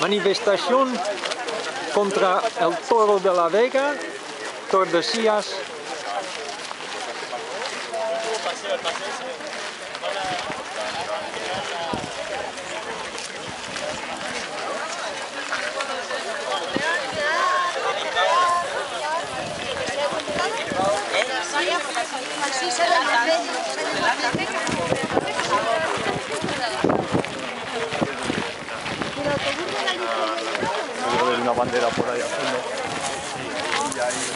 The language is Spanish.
Manifestación contra el toro de la Vega, Tordesillas. una bandera por ahí al fondo. Sí, y ahí,